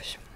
восемь.